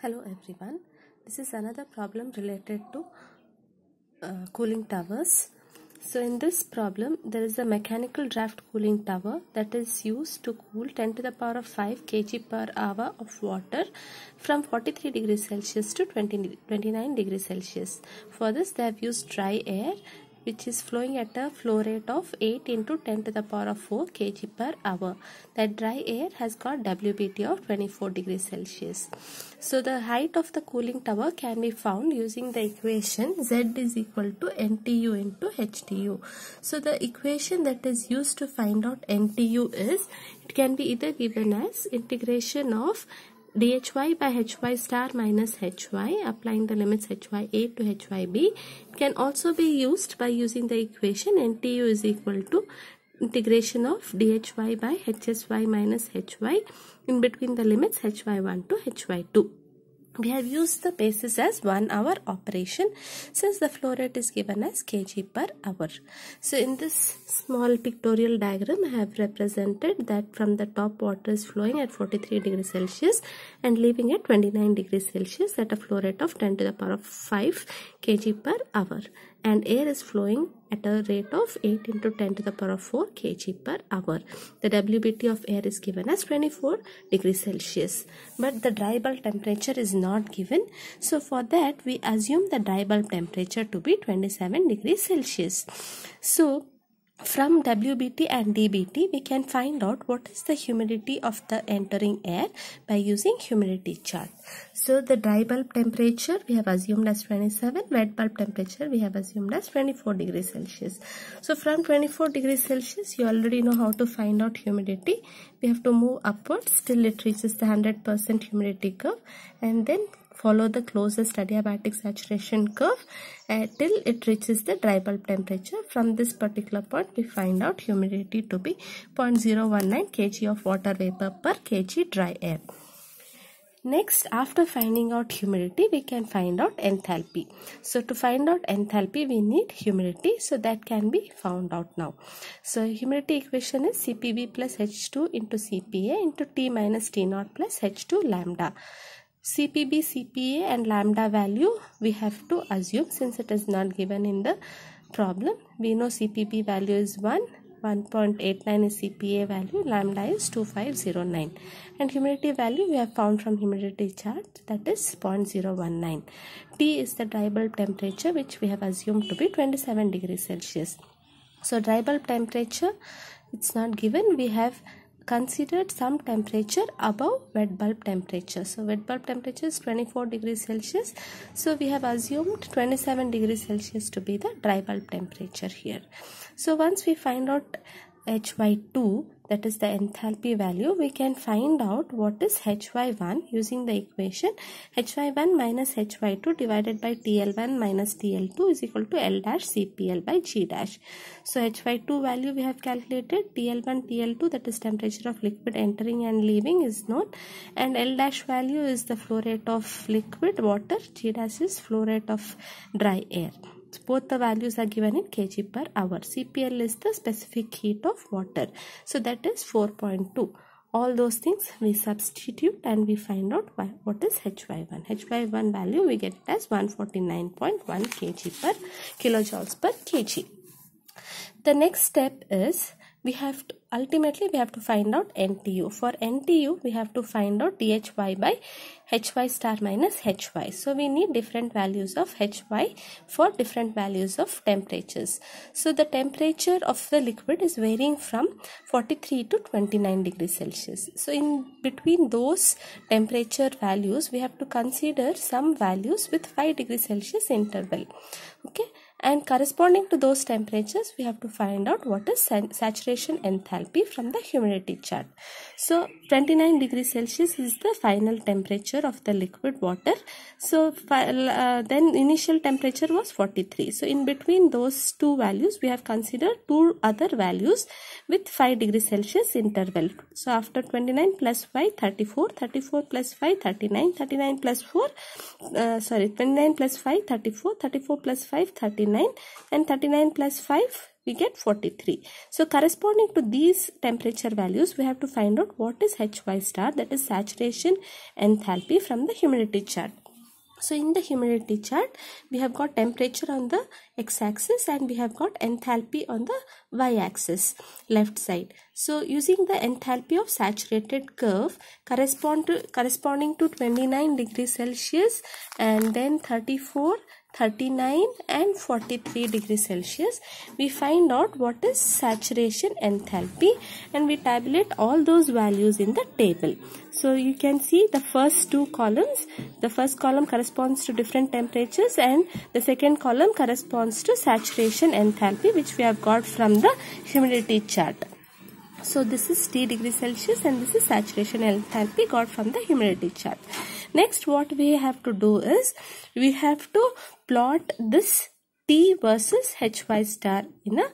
Hello everyone. This is another problem related to uh, cooling towers. So in this problem there is a mechanical draft cooling tower that is used to cool 10 to the power of 5 kg per hour of water from 43 degrees Celsius to 20, 29 degrees Celsius. For this they have used dry air which is flowing at a flow rate of 8 into 10 to the power of 4 kg per hour. That dry air has got WBT of 24 degrees Celsius. So the height of the cooling tower can be found using the equation Z is equal to NTU into HTU. So the equation that is used to find out NTU is it can be either given as integration of dhy by hy star minus hy applying the limits hy a to hy b it can also be used by using the equation ntu is equal to integration of dhy by hsy minus hy in between the limits hy1 to hy2 we have used the basis as 1 hour operation since the flow rate is given as kg per hour. So in this small pictorial diagram I have represented that from the top water is flowing at 43 degrees Celsius and leaving at 29 degrees Celsius at a flow rate of 10 to the power of 5 kg per hour and air is flowing at a rate of 8 into 10 to the power of 4 kg per hour. The WBT of air is given as 24 degrees Celsius. But the dry bulb temperature is not given. So for that we assume the dry bulb temperature to be 27 degrees Celsius. So from WBT and DBT, we can find out what is the humidity of the entering air by using humidity chart. So the dry bulb temperature we have assumed as 27, wet bulb temperature we have assumed as 24 degrees Celsius. So from 24 degrees Celsius, you already know how to find out humidity. We have to move upwards till it reaches the 100% humidity curve and then follow the closest adiabatic saturation curve uh, till it reaches the dry bulb temperature. From this particular point, we find out humidity to be 0.019 kg of water vapor per kg dry air. Next, after finding out humidity, we can find out enthalpy. So, to find out enthalpy, we need humidity. So, that can be found out now. So, humidity equation is CPV plus H2 into CPA into T minus T0 plus H2 lambda. CPB, CPA and lambda value we have to assume since it is not given in the problem. We know CPB value is 1, 1.89 is CPA value, lambda is 2509 and humidity value we have found from humidity chart that is 0.019. T is the dry bulb temperature which we have assumed to be 27 degrees Celsius. So dry bulb temperature it's not given we have considered some temperature above wet bulb temperature. So wet bulb temperature is 24 degrees Celsius. So we have assumed 27 degrees Celsius to be the dry bulb temperature here. So once we find out HY2 that is the enthalpy value we can find out what is hy1 using the equation hy1 minus hy2 divided by tl1 minus tl2 is equal to l dash cpl by g dash. So hy2 value we have calculated tl1 tl2 that is temperature of liquid entering and leaving is known and l dash value is the flow rate of liquid water g dash is flow rate of dry air both the values are given in kg per hour. Cpl is the specific heat of water. So that is 4.2 all those things we substitute and we find out what is hy1 hy1 value we get as 149.1 kg per kilojoules per kg. The next step is we have to ultimately we have to find out NTU. For NTU we have to find out DHY by HY star minus HY. So we need different values of HY for different values of temperatures. So the temperature of the liquid is varying from 43 to 29 degrees Celsius. So in between those temperature values we have to consider some values with 5 degrees Celsius interval. Okay and corresponding to those temperatures we have to find out what is saturation enthalpy from the humidity chart. So 29 degrees celsius is the final temperature of the liquid water. So uh, then initial temperature was 43 so in between those two values we have considered two other values with 5 degrees celsius interval. So after 29 plus 5 34 34 plus 5 39 39 plus 4 uh, sorry 29 plus 5 34 34 plus 5 39 39 and 39 plus 5 we get 43 so corresponding to these temperature values we have to find out what is hy star that is saturation enthalpy from the humidity chart so in the humidity chart, we have got temperature on the x-axis and we have got enthalpy on the y-axis left side. So using the enthalpy of saturated curve correspond to, corresponding to 29 degrees Celsius and then 34 39 and 43 degrees Celsius. We find out what is saturation enthalpy and we tabulate all those values in the table. So you can see the first two columns. The first column corresponds to different temperatures and the second column corresponds to saturation enthalpy which we have got from the humidity chart. So this is T degree Celsius and this is saturation enthalpy got from the humidity chart. Next what we have to do is we have to plot this T versus HY star in a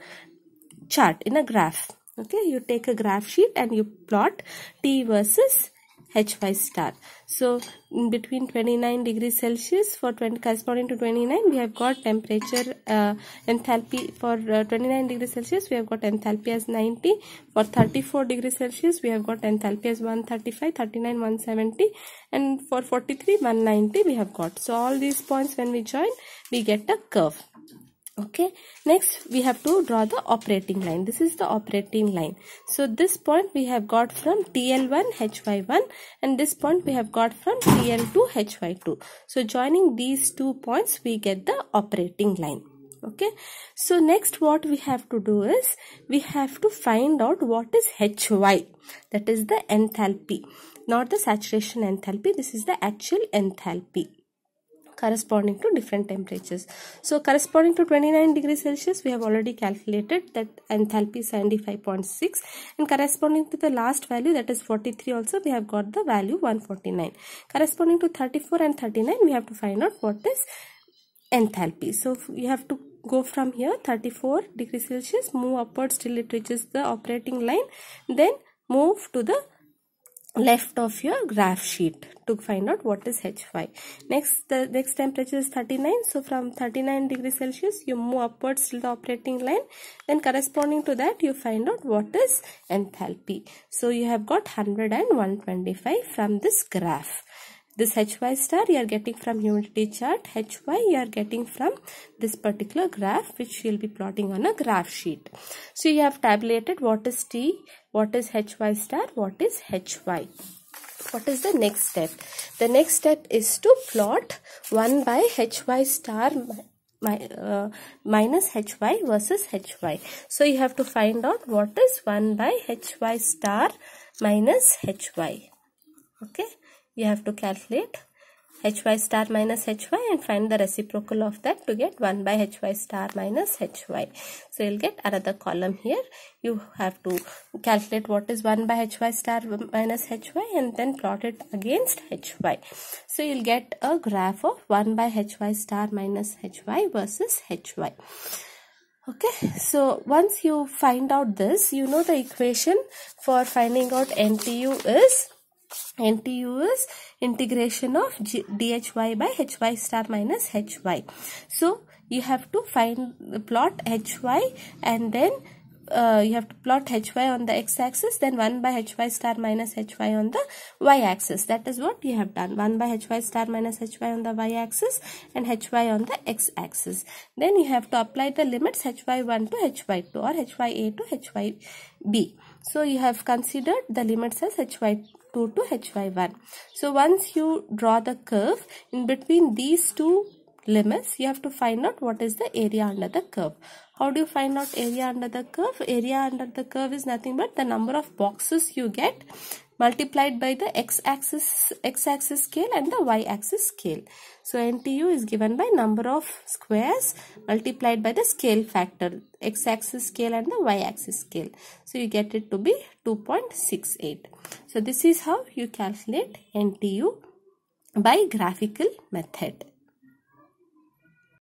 chart, in a graph. Okay, you take a graph sheet and you plot T versus HY star. So in between 29 degrees Celsius for 20 corresponding to 29 we have got temperature uh, enthalpy for uh, 29 degrees Celsius we have got enthalpy as 90 for 34 degrees Celsius we have got enthalpy as 135 39 170 and for 43 190 we have got. So all these points when we join we get a curve okay next we have to draw the operating line. This is the operating line. So this point we have got from tl1 hy1 and this point we have got from tl2 hy2 so joining these two points we get the operating line. Okay so next what we have to do is we have to find out what is hy that is the enthalpy not the saturation enthalpy. This is the actual enthalpy corresponding to different temperatures. So corresponding to 29 degrees Celsius, we have already calculated that enthalpy is 75.6 and corresponding to the last value that is 43 also we have got the value 149. Corresponding to 34 and 39 we have to find out what is enthalpy. So we have to go from here 34 degrees Celsius move upwards till it reaches the operating line then move to the left of your graph sheet to find out what is hy next the next temperature is 39 so from 39 degrees celsius you move upwards till the operating line. Then corresponding to that you find out what is enthalpy. So you have got 100 and 125 from this graph this hy star you are getting from humidity chart. Hy you are getting from this particular graph which you will be plotting on a graph sheet. So you have tabulated what is t what is hy star what is hy what is the next step? The next step is to plot 1 by hy star my, uh, minus hy versus hy so you have to find out what is 1 by hy star minus hy okay you have to calculate hy star minus hy and find the reciprocal of that to get 1 by hy star minus hy. So you'll get another column here. You have to calculate what is 1 by hy star minus hy and then plot it against hy. So you'll get a graph of 1 by hy star minus hy versus hy. Okay, so once you find out this, you know the equation for finding out NTU is NTU is integration of G dhy by hy star minus hy. So you have to find plot hy and then uh, you have to plot hy on the x-axis then 1 by hy star minus hy on the y-axis that is what you have done 1 by hy star minus hy on the y-axis and hy on the x-axis then you have to apply the limits hy1 to hy2 or hya to hyb so you have considered the limits as hy 2 to hy1. So once you draw the curve in between these two limits, you have to find out what is the area under the curve. How do you find out area under the curve? Area under the curve is nothing but the number of boxes you get multiplied by the x-axis x-axis scale and the y-axis scale. So NTU is given by number of squares multiplied by the scale factor x-axis scale and the y-axis scale. So you get it to be 2.68. So this is how you calculate NTU by graphical method.